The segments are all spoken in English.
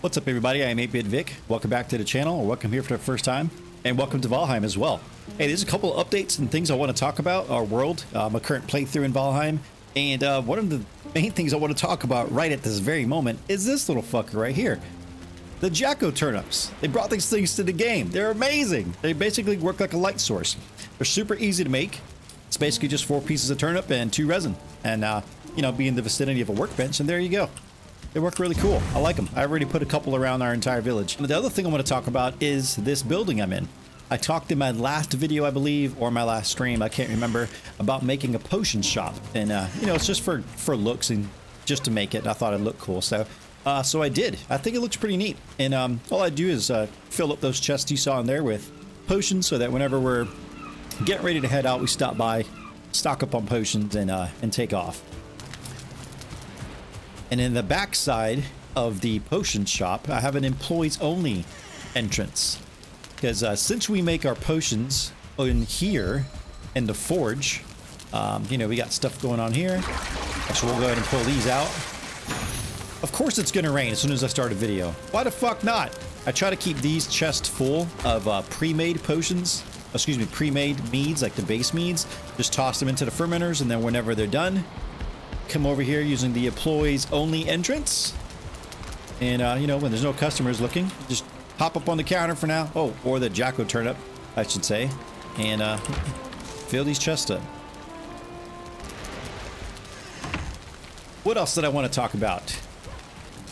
What's up everybody, I am 8-Bit Vic. Welcome back to the channel, or welcome here for the first time, and welcome to Valheim as well. Hey, there's a couple of updates and things I want to talk about, our world, uh, my current playthrough in Valheim, and uh, one of the main things I want to talk about right at this very moment is this little fucker right here. The Jack-o-turnips. They brought these things to the game. They're amazing. They basically work like a light source. They're super easy to make. It's basically just four pieces of turnip and two resin. And, uh, you know, be in the vicinity of a workbench, and there you go. They work really cool. I like them. I already put a couple around our entire village. The other thing I want to talk about is this building I'm in. I talked in my last video, I believe, or my last stream, I can't remember, about making a potion shop. And, uh, you know, it's just for, for looks and just to make it. I thought it'd look cool. So, uh, so I did. I think it looks pretty neat. And um, all I do is uh, fill up those chests you saw in there with potions so that whenever we're getting ready to head out, we stop by, stock up on potions, and, uh, and take off. And in the back side of the potion shop, I have an employees only entrance. Because uh, since we make our potions in here in the forge, um, you know, we got stuff going on here. So we'll go ahead and pull these out. Of course it's going to rain as soon as I start a video. Why the fuck not? I try to keep these chests full of uh, pre-made potions. Excuse me, pre-made meads, like the base meads. Just toss them into the fermenters, and then whenever they're done, come over here using the employees only entrance. And, uh, you know, when there's no customers looking, just hop up on the counter for now. Oh, or the Jack-o-turnip, I should say. And uh, fill these chests up. What else did I want to talk about?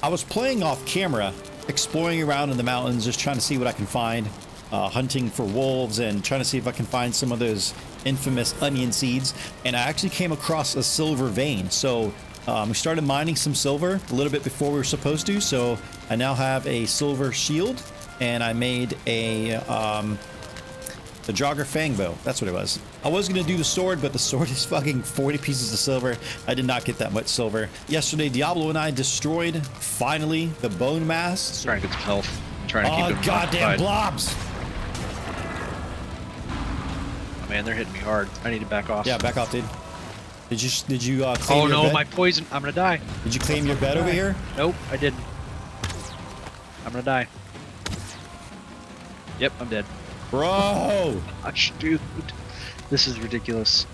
I was playing off camera, exploring around in the mountains, just trying to see what I can find. Uh, hunting for wolves and trying to see if I can find some of those infamous onion seeds, and I actually came across a silver vein. So um, we started mining some silver a little bit before we were supposed to, so I now have a silver shield, and I made a um, the Draugr Fangbow. That's what it was. I was going to do the sword, but the sword is fucking 40 pieces of silver. I did not get that much silver. Yesterday, Diablo and I destroyed, finally, the Bonemass. Trying to get some health. Trying to oh, keep them goddamn blobs! Man, they're hitting me hard. I need to back off. Yeah, back off, dude. Did you did you uh, claim Oh your no, bed? my poison. I'm gonna die. Did you claim your bed over here? Nope, I didn't. I'm gonna die. Yep, I'm dead. Bro! Gosh, dude. This is ridiculous.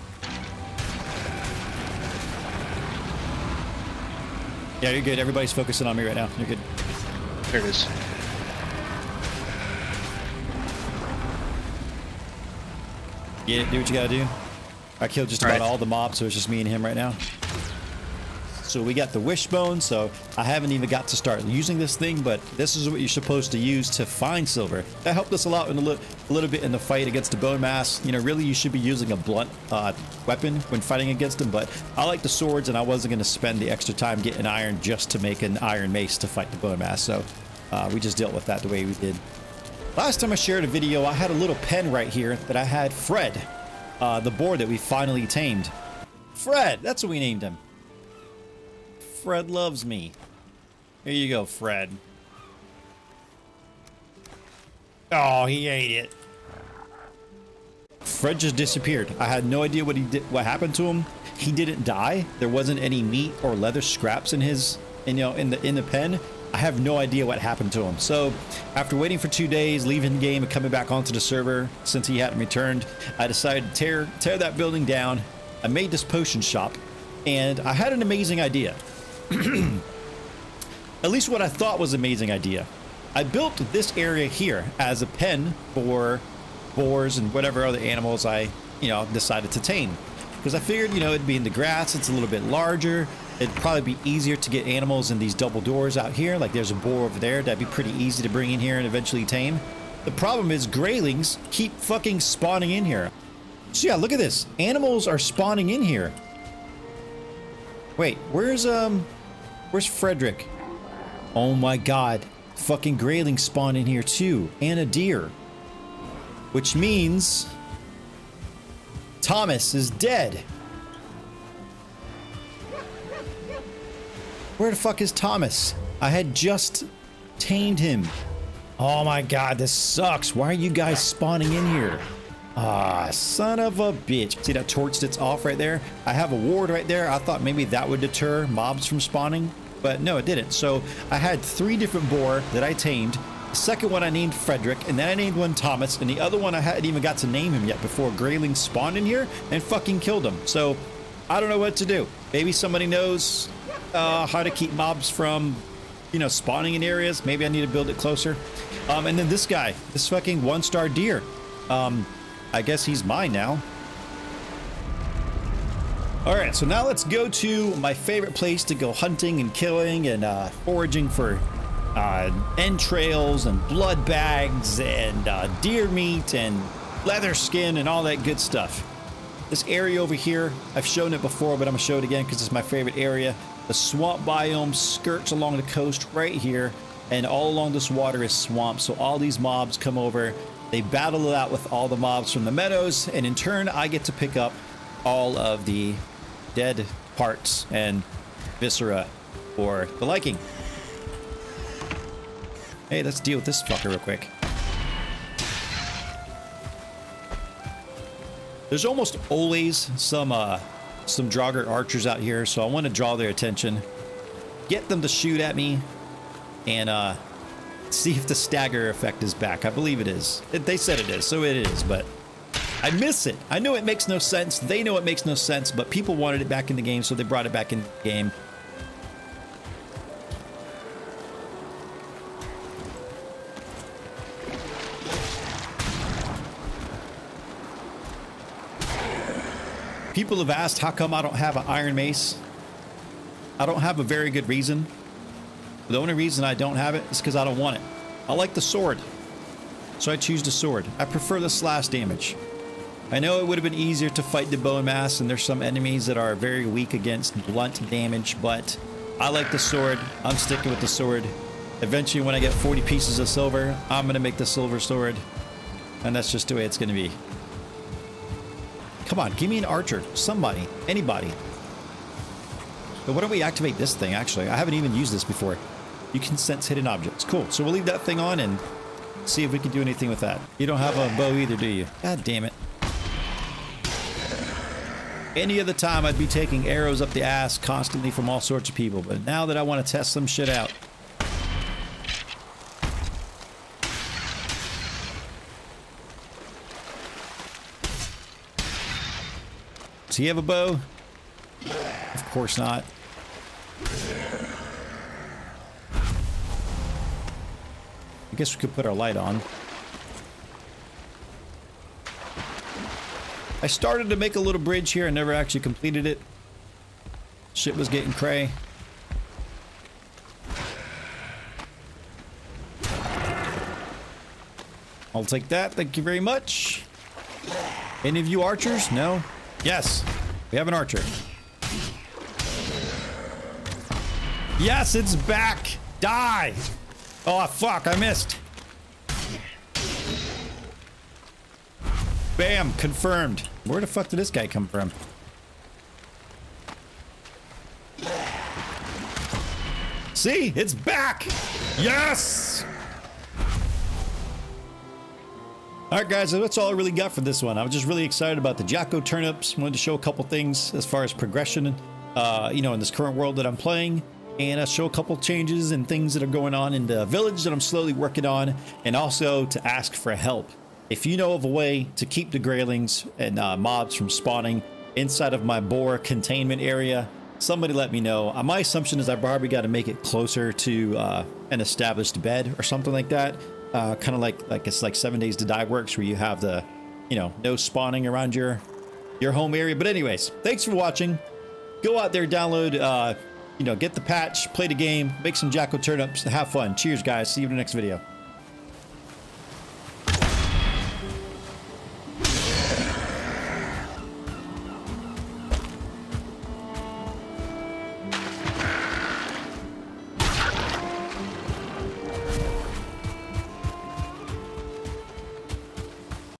Yeah, you're good. Everybody's focusing on me right now. You're good. There it is. Get it? Do what you gotta do. I killed just All about right. all the mobs, so it's just me and him right now. So we got the wishbone, so I haven't even got to start using this thing, but this is what you're supposed to use to find silver. That helped us a lot in a, li a little bit in the fight against the Bonemass. You know, really you should be using a blunt uh, weapon when fighting against them, but I like the swords and I wasn't going to spend the extra time getting iron just to make an iron mace to fight the Bonemass, so uh, we just dealt with that the way we did. Last time I shared a video, I had a little pen right here that I had Fred, uh, the boar that we finally tamed. Fred, that's what we named him. Fred loves me. Here you go, Fred. Oh, he ate it. Fred just disappeared. I had no idea what he did, what happened to him. He didn't die. There wasn't any meat or leather scraps in his, in, you know, in the in the pen. I have no idea what happened to him. So, after waiting for two days, leaving the game and coming back onto the server since he hadn't returned, I decided to tear tear that building down. I made this potion shop, and I had an amazing idea. At least what I thought was an amazing idea. I built this area here as a pen for boars and whatever other animals I, you know, decided to tame. Because I figured, you know, it'd be in the grass, it's a little bit larger. It'd probably be easier to get animals in these double doors out here. Like there's a boar over there. That'd be pretty easy to bring in here and eventually tame. The problem is greylings keep fucking spawning in here. So yeah, look at this. Animals are spawning in here. Wait, where's, um, where's Frederick? Oh my god. Fucking greyling spawn in here too. And a deer. Which means... Thomas is dead. Where the fuck is Thomas? I had just tamed him. Oh my god, this sucks. Why are you guys spawning in here? Ah, son of a bitch. See that torch that's off right there? I have a ward right there. I thought maybe that would deter mobs from spawning. but no, it didn't. So I had three different boar that I tamed. The second one I named Frederick, and then I named one Thomas, and the other one I hadn't even got to name him yet before Greyling spawned in here and fucking killed him. So I don't know what to do. Maybe somebody knows uh, how to keep mobs from, you know, spawning in areas. Maybe I need to build it closer. Um, and then this guy, this fucking one-star deer. Um, I guess he's mine now. All right, so now let's go to my favorite place to go hunting and killing and uh, foraging for uh, entrails and blood bags and uh, deer meat and leather skin and all that good stuff. This area over here, I've shown it before, but I'm gonna show it again because it's my favorite area. The swamp biome skirts along the coast right here, and all along this water is swamp. So all these mobs come over, they battle it out with all the mobs from the meadows, and in turn, I get to pick up all of the dead parts and viscera for the liking. Hey, let's deal with this fucker real quick. There's almost always some uh, some Draugr archers out here, so I want to draw their attention, get them to shoot at me, and uh, see if the stagger effect is back. I believe it is. It, they said it is, so it is, but I miss it. I know it makes no sense. They know it makes no sense, but people wanted it back in the game, so they brought it back in the game. People have asked how come I don't have an iron mace. I don't have a very good reason. The only reason I don't have it is because I don't want it. I like the sword. So I choose the sword. I prefer the slash damage. I know it would have been easier to fight the Bonemass and there's some enemies that are very weak against blunt damage, but I like the sword. I'm sticking with the sword. Eventually when I get 40 pieces of silver, I'm going to make the silver sword. And that's just the way it's going to be. Come on, give me an archer. Somebody. Anybody. But why don't we activate this thing, actually? I haven't even used this before. You can sense hidden objects. Cool. So we'll leave that thing on and see if we can do anything with that. You don't have a bow either, do you? God damn it. Any other time, I'd be taking arrows up the ass constantly from all sorts of people. But now that I want to test some shit out, Does he have a bow? Of course not. I guess we could put our light on. I started to make a little bridge here. I never actually completed it. Shit was getting cray. I'll take that. Thank you very much. Any of you archers? No? Yes. We have an archer. Yes, it's back. Die. Oh, fuck. I missed. Bam. Confirmed. Where the fuck did this guy come from? See? It's back. Yes. All right, guys, that's all I really got for this one. I was just really excited about the Jack-o-turnips. Wanted to show a couple things as far as progression, uh, you know, in this current world that I'm playing. And I show a couple changes and things that are going on in the village that I'm slowly working on. And also to ask for help. If you know of a way to keep the Greylings and uh, mobs from spawning inside of my boar containment area, somebody let me know. Uh, my assumption is I probably got to make it closer to uh, an established bed or something like that uh, kind of like like it's like Seven Days to Die works, where you have the, you know, no spawning around your your home area. But anyways, thanks for watching. Go out there, download, uh, you know, get the patch, play the game, make some Jack-o-turnips, have fun. Cheers, guys. See you in the next video.